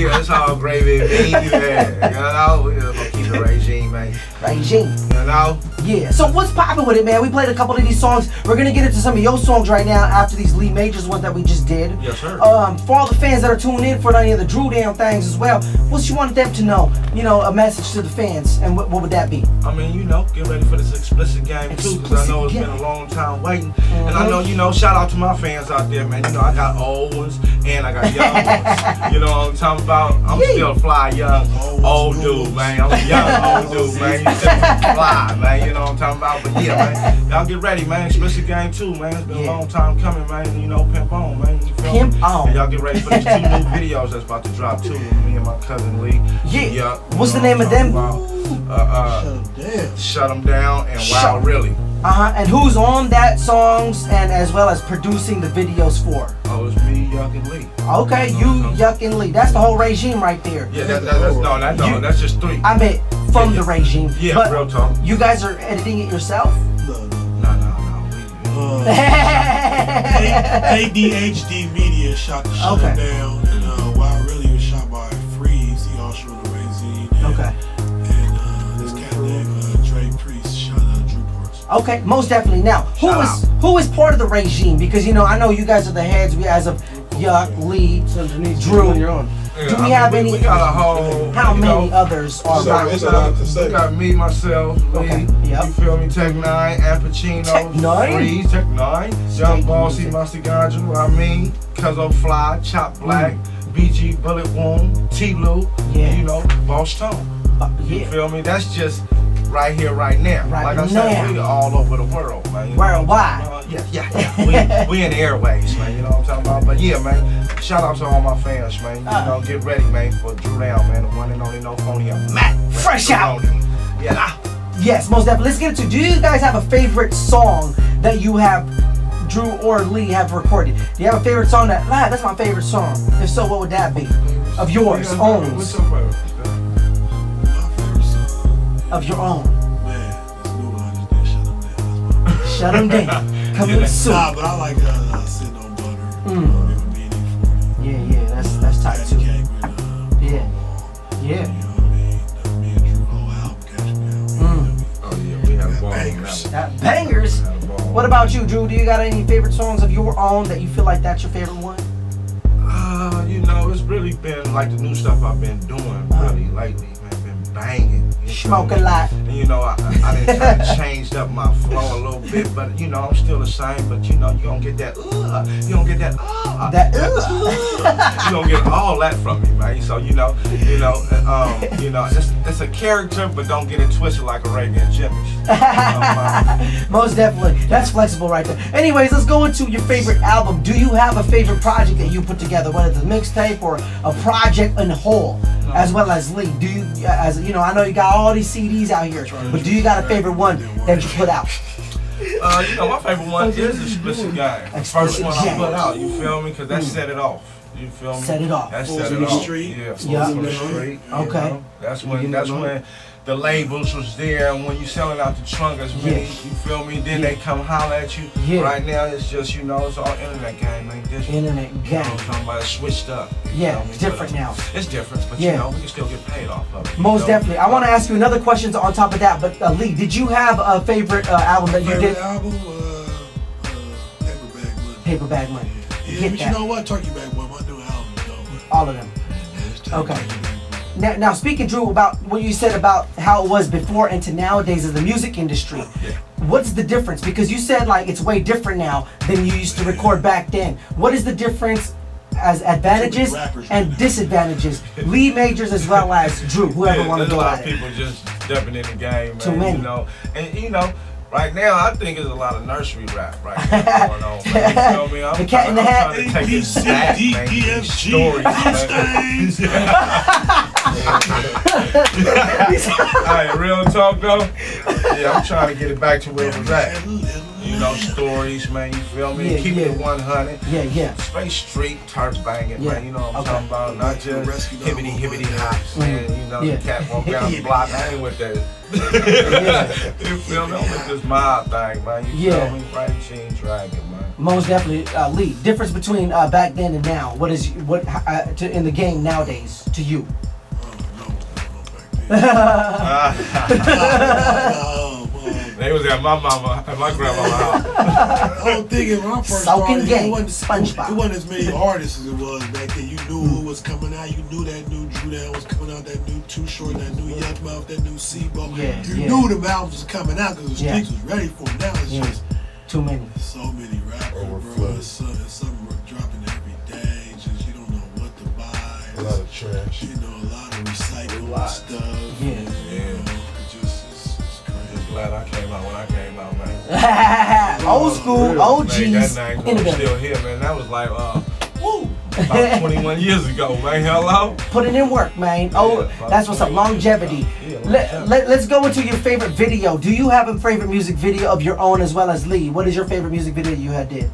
yeah, it's all gravy and beans. Yeah, you know, we're gonna keep it regime, man. Regime. You know. Yeah. So what's popping with it, man? We played a couple of these songs. We're gonna get into some of your songs right now after these Lee Majors ones that we just did. Yes, sir. Um, for all the fans that are tuning in for any of the Dru Down things as well, what you want them to know? You know, a message to the fans, and what, what would that be? I mean, you know, get ready for this explicit game too, because I know it's been a long time waiting. And I know, you know, shout out to my fans out there, man. You know, I got old ones and I got young ones. You know what I'm talking about? I'm still fly young, old dude, man. I'm a young old dude, man. You still fly, man. You know what I'm talking about? But yeah, man, y'all get ready, man. Explicit game too, man. It's been a long time coming, man. You know, pimp on, man. You feel Pimp me? on. And y'all get ready for these two new videos that's about to drop too. with Me and my cousin Lee. Yeah. Yeah. What's the You know name of what I'm them? talking about? Uh, uh, Shut them down and wow, really. Uh huh. And who's on that songs and as well as producing the videos for? Oh, it's me, Yuck, and Lee. Okay, you, Yuck, and Lee. That's the whole regime right there. Yeah, that, that, that's no, that, no, You- that's just three. I meant from the regime. Yeah, but real talk. You guys are editing it yourself? No, no, no. We, ADHD Media shot the shut Okay. down, and uh, Wild Really was shot by Freeze. He also wrote the. And, Okay. And uh, this cat named uh, Dre Priest shot uh, Drew Parks. Okay, most definitely. Now, who Shout is who is part of the regime? Because you know, I know you guys are the heads. We as of Yuck, Lee, Dru. Do we have any? We got a whole. How many know, others are? so around? it's a lot to say. We got me, myself, Lee. Okay, yep. You feel me? Tech Nine, Al Pacino, Tech Nine? Freeze, Tech Nine, Young Bossy, Mustard Ganja, I mean, Cuzzo Fly, Chop Black, BG Bullet Wound, T Lou, Mm. Yeah. you know, Boss Tone. You yeah. feel me? That's just right here, right now. Right like I said, now. we all over the world, man. Worldwide. Uh, yeah, yeah, yeah. we, we in the airways, man. You know what I'm talking about? But yeah, man. Shout out to all my fans, man. You Uh. know, get ready, man, for Dru Down, man. The one and only no phony Matt. Fresh out. Yeah. Yes, most definitely. Let's get into. Do you guys have a favorite song that you have? Dru or Lee have recorded. Do you have a favorite song that, ah, that's my favorite song? If so, what would that be? Of yours, What's own. Your favorite? Of your own. Man, this new one shut them down. Shut 'em down. Coming soon. Nah, but I like uh, uh, sitting on butter. Mm. Yeah, yeah, that's that's tight too. Yeah, yeah. Yeah, we have bangers. That bangers. What about you, Dru? Do you got any favorite songs of your own that you feel like that's your favorite one? Uh, you know, it's really been like the new stuff I've been doing really lately, man. Been banging. you Smoke a lot. And you know, I, I didn't try to change up my flow a little bit, but you know, I'm still the same. But you know, you don't get that. Uh, you don't get that. Uh, That, uh, you don't get all that from me, man. So you know, you know, um, you know, it's, it's a character, but don't get it twisted like Arabian Jimmy. Most definitely. That's flexible right there. Anyways, let's go into your favorite album. Do you have a favorite project that you put together, whether it's a mixtape or a project in whole, as well as Lee? Do you, as you know, I know you got all these CDs out here, but do you got a favorite one that you put out? Uh, you know, my favorite one is Explicit Game. The first one I Gang. put out, you feel me? Because that Mm. set it off. You feel me? Set it off. That Fools set in it the off. Street. Yeah, Fools Yeah. the street. you Okay. know? That's when that's when the labels was there and when you selling out the trunk as many, Yeah. you feel me? Then they come holler at you. Yeah. Right now it's just, you know, it's all internet game, ain't this? Internet You know game. what talking about? It's switched up. you Yeah, know what I mean? it's different But, now. It's different, but Yeah. you know, we can still get paid off of it. Most know? definitely. I want to ask you another question on top of that, but uh, Lee, did you have a favorite uh, album that you Favorite did? album? Uh, uh, Paperback Money. Paper Bag Money. Yeah, Get but that. you know what? Turkey Bag Boy, my new album, though. All of them. Okay. Now, now speaking, Dru, about what you said about how it was before and to nowadays of the music industry. What's the difference? Because you said like it's way different now than you used to record back then. What is the difference as advantages and disadvantages? Lee Majors as well as Dru, whoever Yeah, want to there's go a lot of it. people just stepping in the game, man. Too many. You know, and you know, right now I think there's a lot of nursery rap right now going on. Man. You feel me? I'm The cat in the hat. I'm trying to take this back, man. These stories, man. Hey, real talk though. Yeah, I'm trying to get it back to where it was at. You know, stories, man. You feel me? Yeah, Keep yeah. it 100. Yeah, yeah. Straight street, turf banging, Yeah, man. You know what I'm okay. talking about? Not just rescue hibbity dog, hibbity man. hops, man. You know, Yeah. the cat walk down the block. I ain't with that. Yeah. you feel me? I'm with this mob thing, man. You Yeah. feel me? Right Gene Dragon, man. Most definitely, uh, Lee. Difference between uh, back then and now. What is what uh, to, in the game nowadays to you? Oh. Oh, they was at my mama, and my grandma's house. The whole thing is when I first Soaking started, game, it wasn't, SpongeBob. it wasn't as many artists as it was back then. You knew who was coming out. You knew that new Dru Down was coming out, that new Too Short, that new Yukmouth, that new C-Bo. Yeah, you yeah. knew the albums was coming out because the Yeah. streets was ready for them. Now it's Yeah. just Too many. so many rappers, bro. It's, so- it's something A lot of trash. you know, a lot of recycled lot. stuff. Yeah. and, you Yeah. just it's, it's crazy. Glad I came out when I came out, man. Old school, Man, OGs that in thing the was still here, man. That was like, uh, woo, about 21 years ago, man. Hello. Putting in work, man. Oh, Yeah, that's what's up. Longevity. Yeah, Let, longevity. let, let's go into your favorite video. Do you have a favorite music video of your own as well as Lee? What is your favorite music video you had did?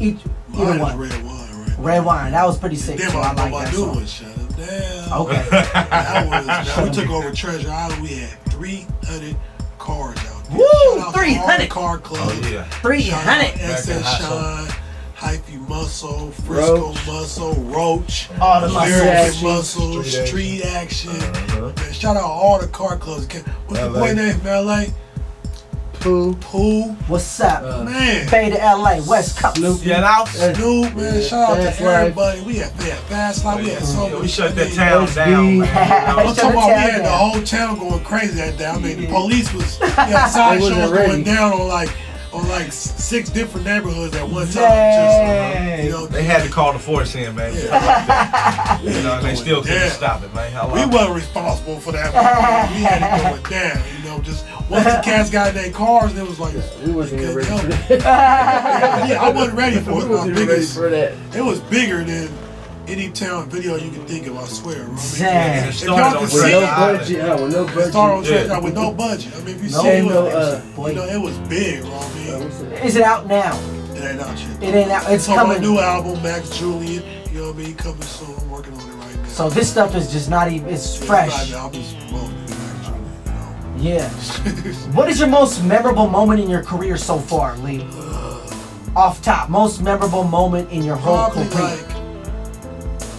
Each, either Mine is one. Red wine, right? Red Wine. That was pretty sick. Then too. I I like that song. one, shut him down. Okay. That was, now we took over Treasure Island. We had 300 cars out there. Woo, Shout 300. car clubs. Oh, yeah. Three Shout out hundred. Back in SS high Shine, Hyphy Muscle, Frisco Roach. Muscle, Roach, All the American muscles. Muscle, Street Street Action. Uh-huh. Man, shout out all the car clubs. What's the boy name from LA? Pooh. Who? What's up? Uh, Man. Bay to LA, West Coast. Snoop. Get out. Snoop, man, Yeah, shout out Fast to Life. everybody. We had, we had Fast Life, we had so Yeah, many. we shut I that town SB. down, man. I'm talking the about we town had the whole town going crazy that day. I mean, the police was yeah, side They wasn't shows ready. going down on like on like six different neighborhoods at one time. Dang. Just, you know, They had to call the force in, man. Yeah. You know, and they still couldn't Damn. stop it, man. Hello. we wasn't responsible for that. man. we had it going down. You know, just once the cats got in their cars, it was like We wasn't even ready for that. Yeah, I wasn't ready for it. My wasn't even ready for that. it was bigger than any town video you can think of. I swear. I mean, Dang. It If y'all can With see no budget, yeah, with no It started on budget. Yeah. With no budget. I mean, if you No see it, it was, budget. Uh, you know, it was big, bro. I mean, Is it out now? it ain't out yet. It ain't out. It's So my coming. new album, Max Julian, you know what I mean, coming soon. I'm working on it right now. So this stuff is just not even. It's Yeah, fresh. I'm just Yeah. What is your most memorable moment in your career so far, Lee? Off top, most memorable moment in your whole probably career. like,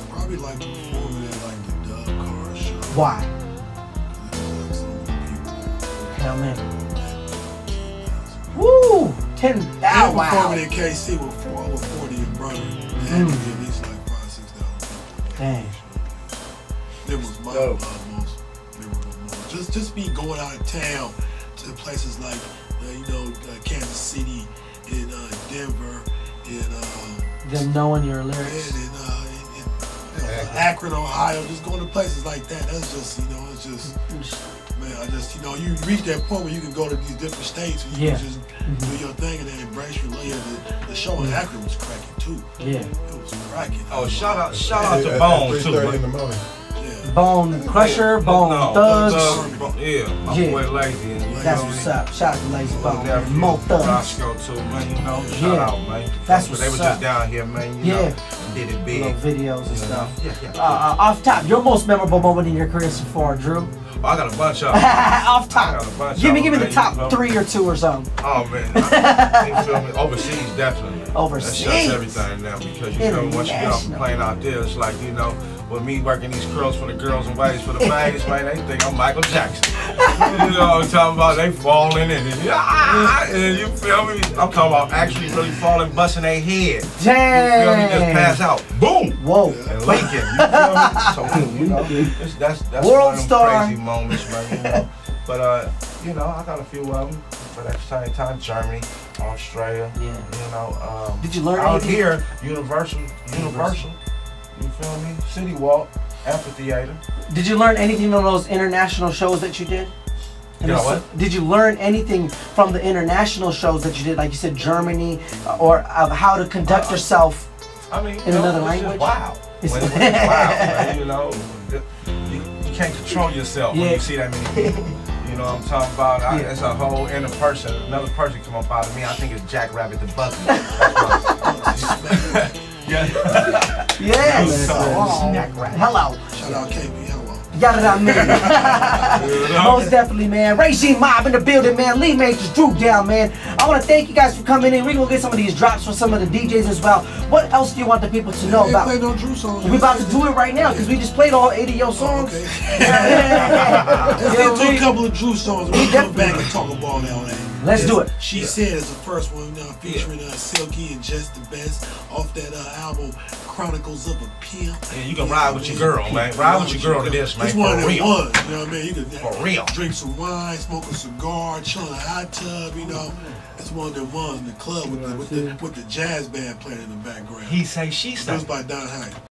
probably like performing at like the Dub Car show. Why? There's like so many people. Hell man. Woo! Ten. And Oh, wow. performing in KC with, four, with 40 and brother. They had to at least like five, six thousand. Dang. It was my Just just be going out of town to places like uh, you know uh, Kansas City, in uh, Denver, in uh, Them knowing your and lyrics. in, uh, in, in you Akron, Ohio. Just going to places like that. That's just you know it's just man. I just you know you reach that point where you can go to these different states and you Yeah. can just do your thing and then embrace your yeah, the, the show in Akron was cracking too. Yeah. It was cracking. Oh, shout out, shout out to at Bone too, 3:30 in the morning. Yeah. Bone Crusher, Bone No, Thugs. Thug, Bone- Yeah, my Yeah. boy Layzie. That's what's up. Shout out to Layzie Bone. Nephew, Mo Thugs. Roscoe too, man. You know, shout Yeah. out, man. That's They what's up. just down here, man. You Yeah. know, did it big. Little videos and stuff. Yeah, yeah. Uh, uh, off top, your most memorable moment in your career so far, Dru. Oh, I got a bunch of them. off I top. got a bunch Give me, give me the man, you know. top three or two or something. Oh man, I, you feel me? Overseas, definitely. Overseas. That shuts everything down because you me? Once you get off the plane out there, it's like you know, with me working these curls for the girls and whites for the bags, man, they think I'm Michael Jackson. you know what I'm talking about? They falling in it, ah, and you feel me? I'm talking about actually really falling, busting their head. You feel me? Just pass out, boom. Whoa. And Lincoln, you feel me? So, you know, it's, that's, that's World one of them star. crazy moments, man, you know. But, uh, you know, I got a few of them. But at the same time, Germany, Australia, Yeah. you know. Um, Did you learn out anything? here, Universal, Universal, you feel me? City Walk, Amphitheater. Did you learn anything from those international shows that you did? And Did what? Did you learn anything from the international shows that you did, like you said, Germany, uh, or of how to conduct Uh, yourself? I mean, In you know, another language? Wow. It's- When, when it's wild, you know. You, you can't control yourself when you see that many people. You know what I'm talking about? I, Yeah. It's a whole inner person. Another person come up out of me. I think it's Jackrabbit the my- yeah. Yes. Oh. oh hello. Shout out KB. Hello. Yada da man. Most definitely, man. Regime Mob in the building, man. Lee Majors, Dru down, man. I want to thank you guys for coming in. We're going to get some of these drops from some of the DJs as well. What else do you want the people to know about? no Dru songs. We about to do it right now because we just played all 80 of your songs. Okay. Yeah. Let's get to a couple of Dru songs. We We'll come back and talk about all that. Let's do it. She said is the first one uh, featuring uh, Silky and Just the Best off that uh, album Chronicles of a Pimp. Yeah, you can ride with your girl, man. Ride with your girl to this, man. It's one of real. ones, you know what I mean? You can For real. drink some wine, smoke a cigar, chill in a hot tub, you know. It's one of them ones in the club with the with the with the jazz band playing in the background. He say, she say. By Don Hyde.